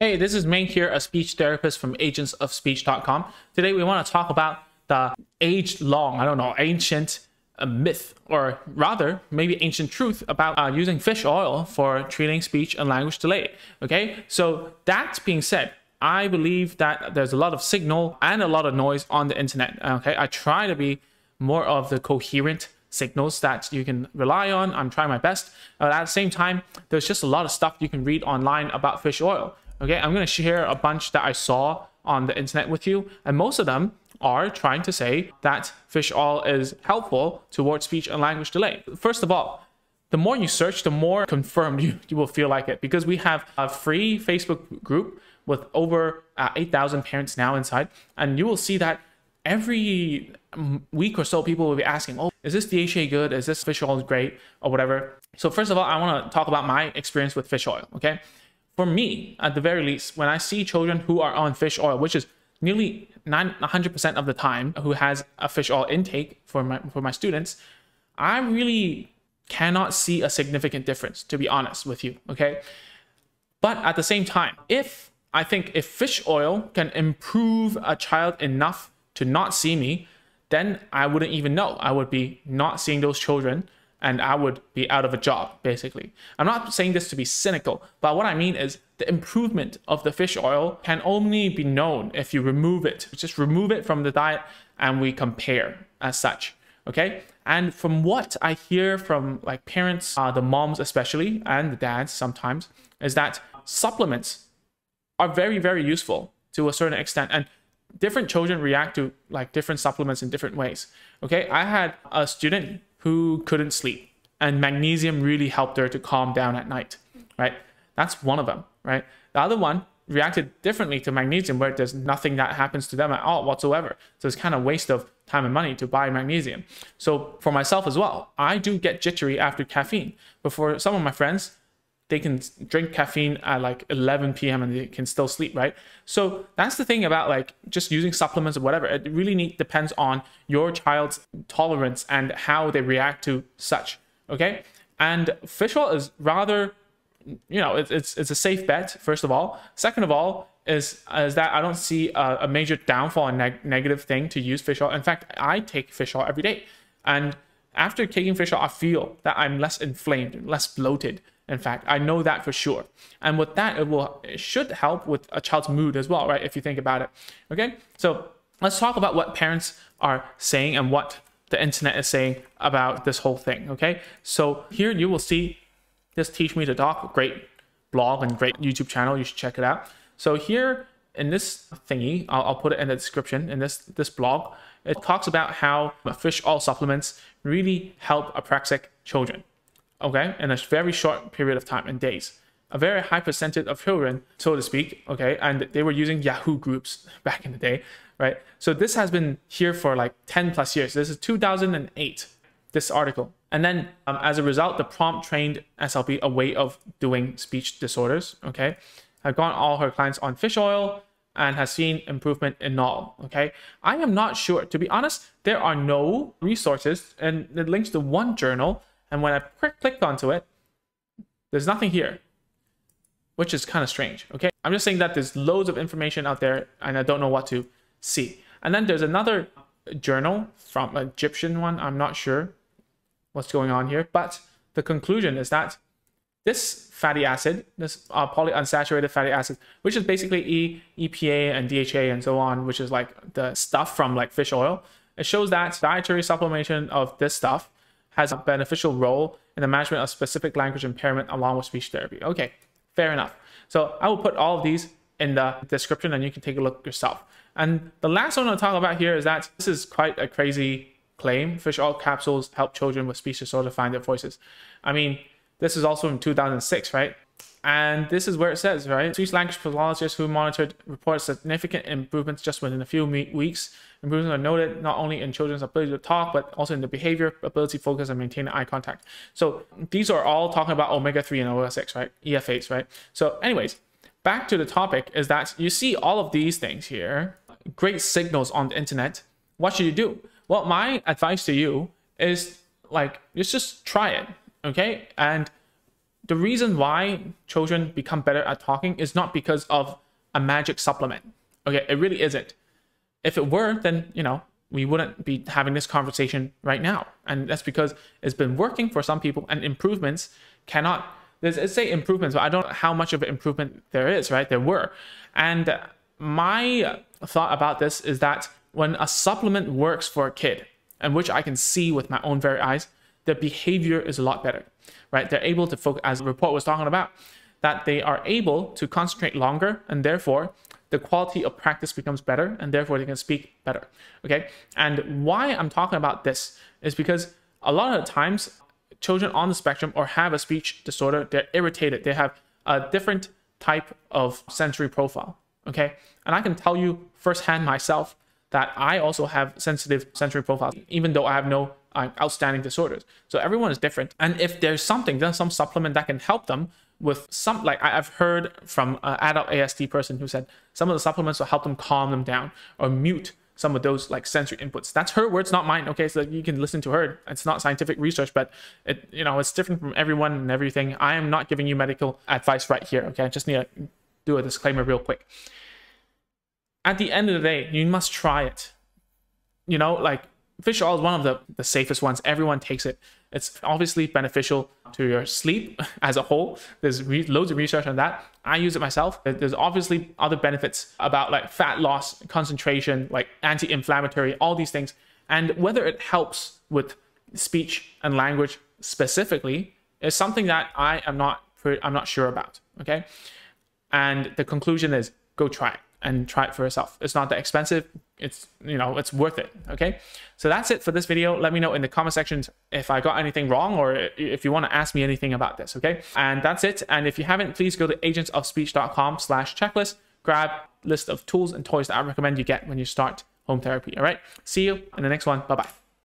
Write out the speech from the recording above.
Hey, this is Ming here, a speech therapist from agentsofspeech.com. Today we want to talk about the age-long, I don't know, ancient uh, myth, or rather, maybe ancient truth about uh, using fish oil for treating speech and language delay. Okay, so that being said, I believe that there's a lot of signal and a lot of noise on the internet. Okay, I try to be more of the coherent signals that you can rely on. I'm trying my best. But at the same time, there's just a lot of stuff you can read online about fish oil. Okay, I'm going to share a bunch that I saw on the internet with you, and most of them are trying to say that fish oil is helpful towards speech and language delay. First of all, the more you search, the more confirmed you, you will feel like it because we have a free Facebook group with over uh, 8,000 parents now inside, and you will see that every week or so people will be asking, oh, is this DHA good? Is this fish oil great? Or whatever. So first of all, I want to talk about my experience with fish oil, okay? For me, at the very least, when I see children who are on fish oil, which is nearly 100% of the time who has a fish oil intake for my, for my students, I really cannot see a significant difference, to be honest with you, okay? But at the same time, if I think if fish oil can improve a child enough to not see me, then I wouldn't even know. I would be not seeing those children and I would be out of a job, basically. I'm not saying this to be cynical, but what I mean is the improvement of the fish oil can only be known if you remove it. Just remove it from the diet and we compare as such, okay? And from what I hear from like parents, uh, the moms especially, and the dads sometimes, is that supplements are very, very useful to a certain extent. And different children react to like different supplements in different ways. Okay, I had a student who couldn't sleep. And magnesium really helped her to calm down at night, right? That's one of them, right? The other one reacted differently to magnesium where there's nothing that happens to them at all whatsoever. So it's kind of waste of time and money to buy magnesium. So for myself as well, I do get jittery after caffeine. But for some of my friends, they can drink caffeine at like 11 p.m. and they can still sleep, right? So that's the thing about like just using supplements or whatever. It really need, depends on your child's tolerance and how they react to such, okay? And fish oil is rather, you know, it's, it's, it's a safe bet, first of all. Second of all, is, is that I don't see a, a major downfall and neg negative thing to use fish oil. In fact, I take fish oil every day. And after taking fish oil, I feel that I'm less inflamed, less bloated, in fact, I know that for sure. And with that, it will it should help with a child's mood as well, right? If you think about it. Okay, so let's talk about what parents are saying and what the internet is saying about this whole thing. Okay, so here you will see this Teach Me to Talk, great blog and great YouTube channel. You should check it out. So here in this thingy, I'll, I'll put it in the description in this this blog. It talks about how fish oil supplements really help apraxic children okay, in a very short period of time, and days. A very high percentage of children, so to speak, okay, and they were using Yahoo groups back in the day, right? So this has been here for like 10 plus years. This is 2008, this article. And then um, as a result, the prompt trained SLP a way of doing speech disorders, okay? Have gone all her clients on fish oil and has seen improvement in all, okay? I am not sure. To be honest, there are no resources and it links to one journal and when I clicked onto it, there's nothing here, which is kind of strange. Okay, I'm just saying that there's loads of information out there and I don't know what to see. And then there's another journal from Egyptian one. I'm not sure what's going on here, but the conclusion is that this fatty acid, this uh, polyunsaturated fatty acid, which is basically e, EPA and DHA and so on, which is like the stuff from like fish oil, it shows that dietary supplementation of this stuff has a beneficial role in the management of specific language impairment along with speech therapy. Okay, fair enough. So I will put all of these in the description and you can take a look yourself. And the last one I'll talk about here is that this is quite a crazy claim. Fish oil capsules help children with speech disorder find their voices. I mean, this is also in 2006, right? And this is where it says, right? Speech language pathologists who monitored report significant improvements just within a few weeks. Improvements are noted not only in children's ability to talk, but also in the behavior, ability, focus, and maintain eye contact. So these are all talking about omega-3 and omega-6, right? EFAs, right? So anyways, back to the topic is that you see all of these things here, great signals on the internet. What should you do? Well, my advice to you is like, let's just try it, okay? And the reason why children become better at talking is not because of a magic supplement. Okay, it really isn't. If it were, then, you know, we wouldn't be having this conversation right now. And that's because it's been working for some people and improvements cannot, let's say improvements, but I don't know how much of an improvement there is, right? There were. And my thought about this is that when a supplement works for a kid, and which I can see with my own very eyes, their behavior is a lot better, right? They're able to focus, as the report was talking about, that they are able to concentrate longer and therefore the quality of practice becomes better and therefore they can speak better. Okay. And why I'm talking about this is because a lot of the times children on the spectrum or have a speech disorder, they're irritated. They have a different type of sensory profile. Okay. And I can tell you firsthand myself that I also have sensitive sensory profiles, even though I have no Uh, outstanding disorders. So everyone is different. And if there's something, then some supplement that can help them with some, like I've heard from an adult ASD person who said some of the supplements will help them calm them down or mute some of those like sensory inputs. That's her words, not mine. Okay, so you can listen to her. It's not scientific research, but it you know it's different from everyone and everything. I am not giving you medical advice right here. Okay, I just need to do a disclaimer real quick. At the end of the day, you must try it. You know, like fish oil is one of the, the safest ones. Everyone takes it. It's obviously beneficial to your sleep as a whole. There's re- loads of research on that. I use it myself. There's obviously other benefits about like fat loss, concentration, like anti-inflammatory, all these things. And whether it helps with speech and language specifically is something that I am not I'm not sure about. Okay. And the conclusion is go try it and try it for yourself. It's not that expensive. It's, you know, it's worth it. Okay. So that's it for this video. Let me know in the comment sections if I got anything wrong or if you want to ask me anything about this. Okay. And that's it. And if you haven't, please go to agentsofspeech.com slash checklist, grab list of tools and toys that I recommend you get when you start home therapy. All right. See you in the next one. Bye bye.